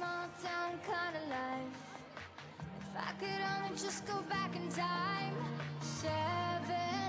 small town kind of life. If I could only just go back in time, seven.